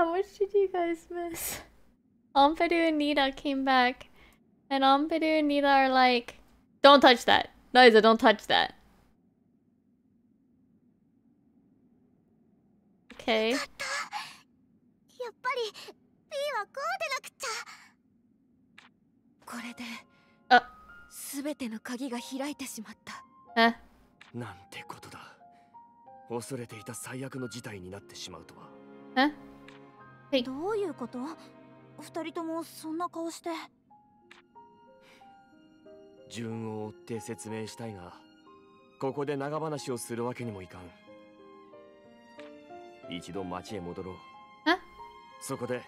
How much did you guys miss? Ampadu and Nita came back. And Ampadu and Nita are like, Don't touch that. Ryza, don't touch that. Okay. Uh. Eh. すべての鍵が開いてしまった。えなんてことだ。恐れていた最悪の事態になってしまうとは。え Eh? どういうこと？二人ともそんな顔して順を追って説明したいがここで長話をするわけにもいかん一度町へ戻ろうえそこで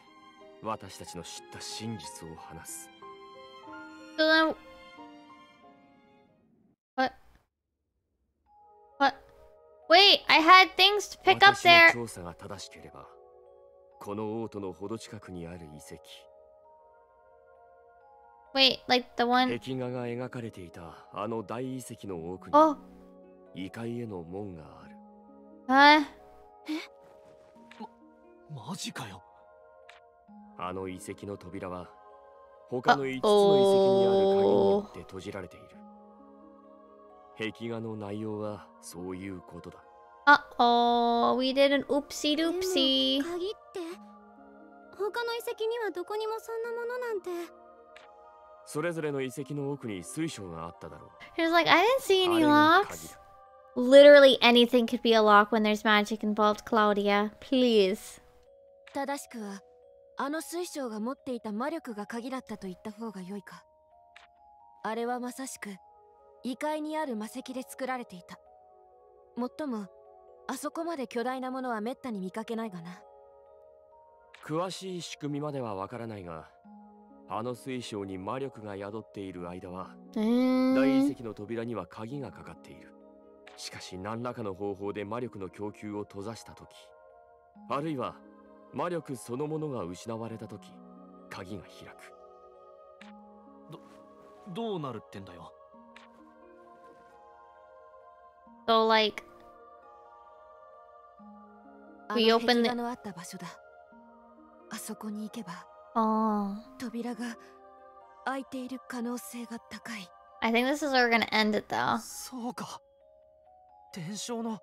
私たちの知った真実を話す So. What? What? Wait, I had things to pick up 私の there. 調査が正しければこの王都のほど近くにある遺跡。Wait, like the one. 壁画が描かれていたあの大遺跡の奥に Oh, 異界への門がある。Uh, マジかよ。あの遺跡の扉は他の5つの遺跡にある鍵によって閉じられている。壁画の内容はそういうことだ。Uh oh, we did an oopsie doopsie. 鍵？って他の遺跡にはどこにもそんなものなんてそれぞれの遺跡の奥に水晶があっただろう He was like, I didn't see あ any locks. だ Literally anything could be a lock when there's magic involved, Claudia. Please. 正しくはあの水晶が持っていた魔力が鍵だったと言った方が良いかあれはまさしく異界にある魔石で作られていたもっともあそこまで巨大なものはめったに見かけないがな詳しい仕組みまではわからないがあの水晶に魔力が宿っている間は大遺 Mm. 跡の扉には鍵がかかっている。しかし何らかの方法で魔力の供給を閉ざした時あるいは魔力そのものが失われた時鍵が開く。どうなるってんだよ？So, like, あ We の open 壁 the- あそこに行けば oh. 扉が開いている可能性が高い。I think this is where we're gonna end it though. そうか。伝承の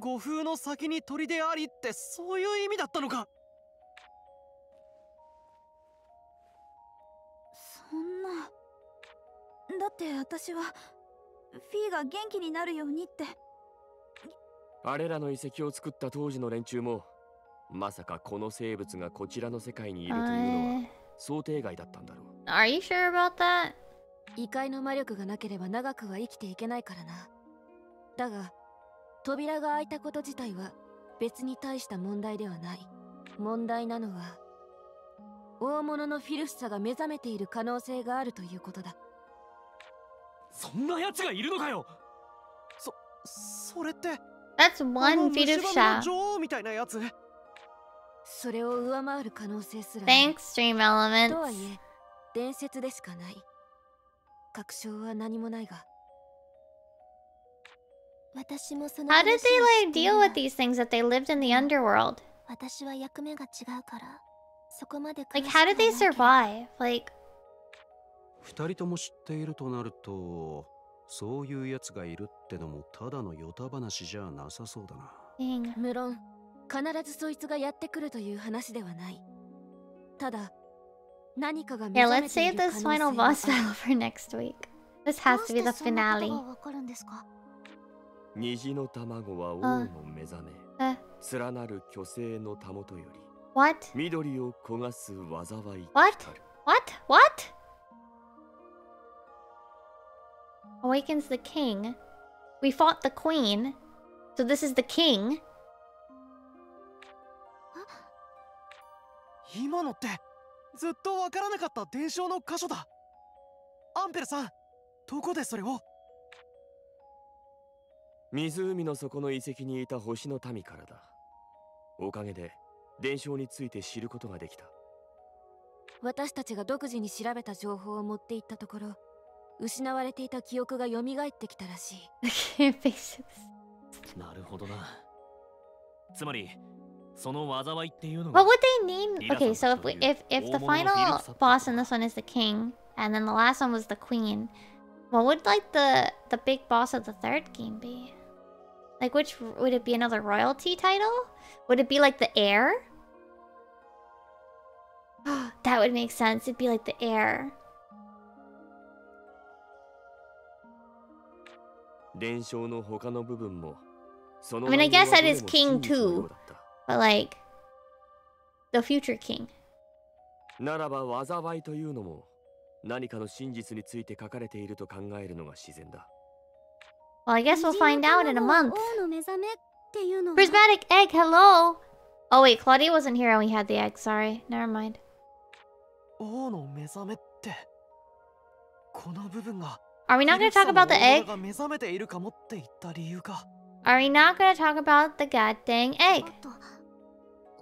護風の先に砦ありってそういう意味だったのか。そんな。だって私はフィーが元気になるようにって。あれらの遺跡を作った当時の連中もまさかこの生物がこちらの世界にいるというのは Uh, 想定外だったんだろう。Are you sure about that? 異界の魔力がなければ長くは生きていけないからな。だが扉が開いたこと自体は別に大した問題ではない。問題なのは大物のフィルスサが目覚めている可能性があるということだ。そんな奴がいるのかよ！そそれって That's あの one 虫 Vidu 歯 shot. の女王みたいなやつ？それを上回る可能性すらある Thanks, Stream とは Elements. いえ伝説でしかない確証は何もないが私もその How did 話を they 知 like って deal いる with these things that they lived in the underworld? 私は役目が違うからそこまで Like, 詳しく how は did they ないけど survive? Like, 二人とも知っているとなるとそういうやつがいるってのもただのヨタ話じゃなさそうだな dang. 無論 必ずそいつがやってくるという話ではないただ何かが目 Yeah, 覚 let's めてい save る this 可能 final 性はあ boss る battle for next week. This ど has う to し be て the そんなこと finale. がわかるんですか虹の卵は王の目覚めえ連なる巨星のたもとより What? 緑を焦がす災い What? 来たる What? What? Awakens the king. We fought the queen. So this is the king. 今のってずっとわからなかった伝承の箇所だ。アンペルさんどこでそれを？湖の底の遺跡にいた星の民からだ。おかげで伝承について知ることができた。私たちが独自に調べた情報を持っていったところ失われていた記憶が蘇ってきたらしい. なるほどな。つまり What would they name? Okay, so if we, if if the final boss in this one is the king, and then the last one was the queen, what would like the the big boss of the third game be? Like, which would it be? Another royalty title? Would it be like the heir? that would make sense. It'd be like the heir. I mean, I guess that is king too. But like, the future king. Well, I guess we'll find out in a month. Prismatic egg, hello! Oh wait, Klaudia wasn't here and we had the egg, sorry. Never mind. Are we not going to talk about the egg? Are we not going to talk about the god dang egg?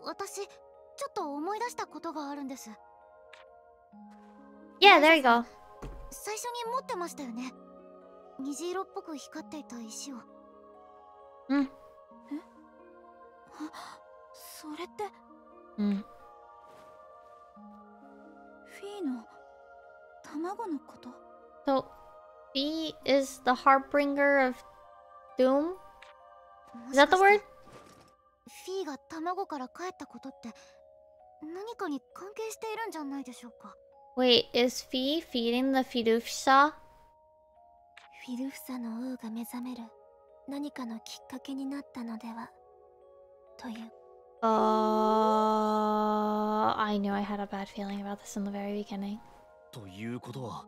と私ちょっと思い出したことがあるんです Yeah, there you go. 最初に持ってましたよね虹色っぽく光っていた石をうんえ？あそれって？Mm. フィーの卵のこと？So, B is the harbinger of doom? も Is し that か the word? フィーが卵から帰ったことって何かに関係しているんじゃないでしょうか？Wait, is Fee feeding the Fidufsa? フィルフサの王が目覚める何かのきっかけになったのでは？という Uh, I knew I had a bad feeling about this in the very beginning. ということは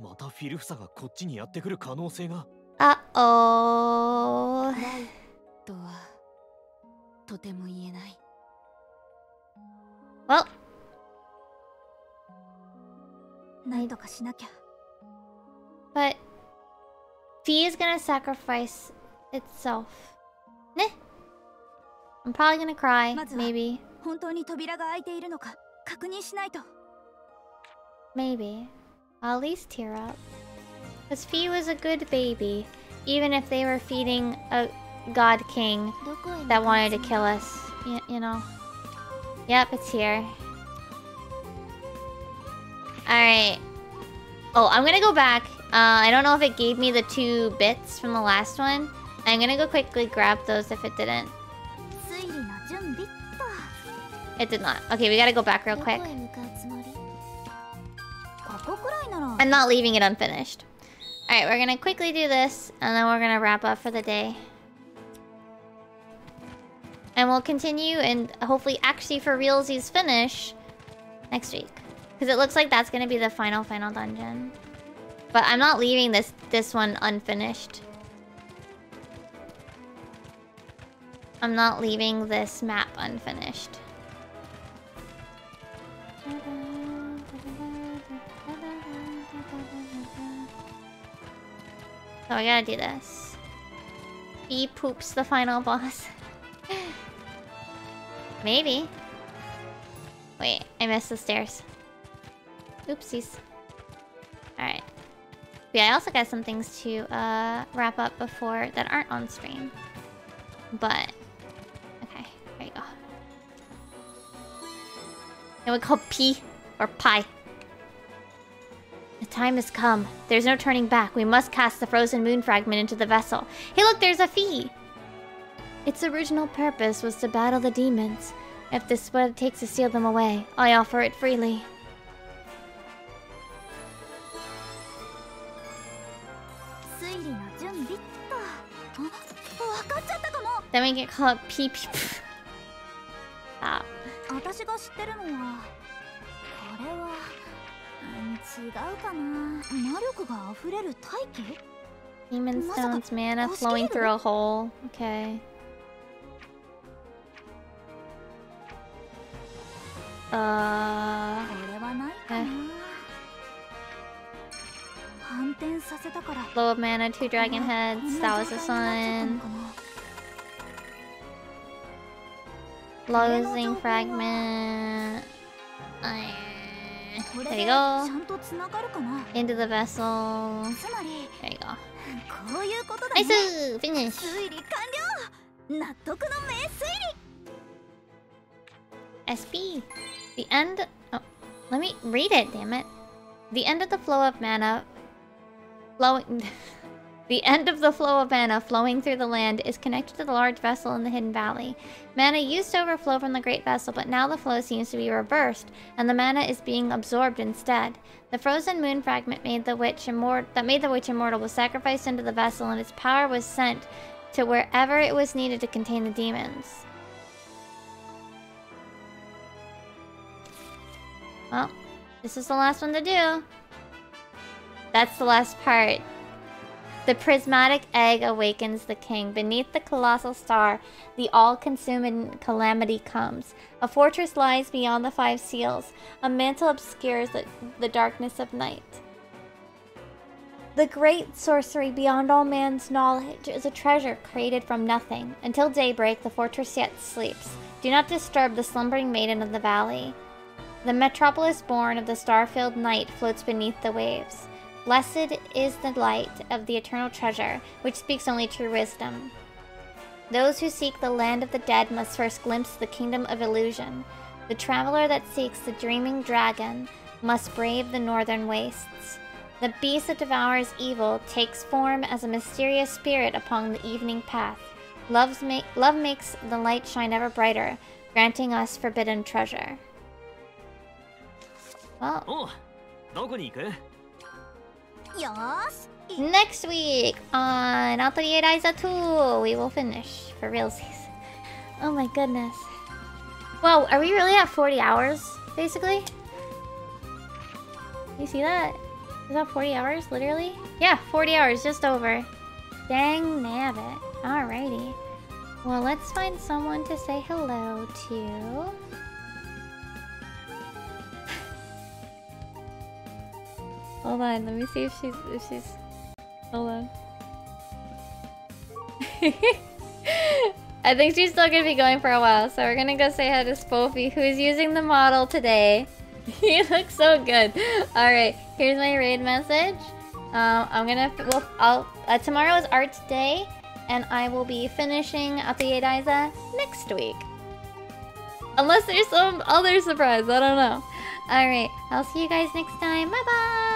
またフィルフサがこっちにやってくる可能性が Uh oh. ないとは とても言えない Well, 何とかしなきゃ but Fee is gonna sacrifice itself. Neh. I'm probably gonna cry, まずは maybe. 本当に扉が開いているのか確認しないと Maybe. I'll at least tear up. Because Fee was a good baby, even if they were feeding a god king that wanted to kill us. You know. Yep, it's here. Alright. Oh, I'm gonna go back. Uh, I don't know if it gave me the two bits from the last one. I'm gonna go quickly grab those if it didn't. It did not. Okay, we gotta go back real quick. I'm not leaving it unfinished. Alright, we're gonna quickly do this, and then we're gonna wrap up for the day. And we'll continue and hopefully actually for realsies finish next week. Because it looks like that's gonna be the final, final dungeon. But I'm not leaving this this one unfinished. I'm not leaving this map unfinished. So I gotta do this. He poops the final boss. Maybe. Wait, I missed the stairs. Oopsies. Alright. Yeah, I also got some things to uh, wrap up before that aren't on stream. But, okay, there you go. It we call P or Pi. The time has come. There's no turning back. We must cast the frozen moon fragment into the vessel. Hey, look, there's a fee! Its original purpose was to battle the demons. If this is what it takes to steal them away, I offer it freely. 推理の準備っとあ分かっちゃったかも Then we get called P P. Stop. 私が知ってるのはこれは、うん、違うかな魔力が溢れる大気 Demon Masaka, stones, mana koshiki flowing iru? through a hole. Okay. Uh, これはないかな反転させたから flow of mana, two dragon こんな heads. That was the 状態になっちゃったの sun. かな Losing fragment. Uh, これ There で you ちゃ go. んと繋がるかな Into the vessel. つまり There you go. こういうことだね Nice! Finish! 推理完了納得の名推理 SB. the end. Oh, let me read it. Damn it. The end of the flow of mana. Flowing. the end of the flow of mana flowing through the land is connected to the large vessel in the hidden valley. Mana used to overflow from the great vessel, but now the flow seems to be reversed, and the mana is being absorbed instead. The frozen moon fragment made the witch immortal that made the witch immortal was sacrificed into the vessel, and its power was sent to wherever it was needed to contain the demons. Well, this is the last one to do. That's the last part. The prismatic egg awakens the king. Beneath the colossal star, the all-consuming calamity comes. A fortress lies beyond the five seals. A mantle obscures the, the darkness of night. The great sorcery beyond all man's knowledge is a treasure created from nothing. Until daybreak, the fortress yet sleeps. Do not disturb the slumbering maiden of the valley. The metropolis born of the star-filled night floats beneath the waves. Blessed is the light of the eternal treasure, which speaks only true wisdom. Those who seek the land of the dead must first glimpse the kingdom of illusion. The traveler that seeks the dreaming dragon must brave the northern wastes. The beast that devours evil takes form as a mysterious spirit upon the evening path. Love's love makes the light shine ever brighter, granting us forbidden treasure. Well. Next week on Atelier Ryza 2, we will finish for realsies. Oh my goodness. Wow, are we really at 40 hours, basically? You see that? Is that 40 hours, literally? Yeah, 40 hours, just over. Dang nabbit. Alrighty. Well, let's find someone to say hello to. Hold on, let me see if she's if she's hold on. I think she's still gonna be going for a while, so we're gonna go say hi to Spoofy, who's using the model today. he looks so good. Alright, here's my raid message. Um, I'm gonna well I'll uh, tomorrow is art day, and I will be finishing Atelier Ryza next week. Unless there's some other surprise, I don't know. Alright, I'll see you guys next time. Bye bye!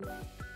you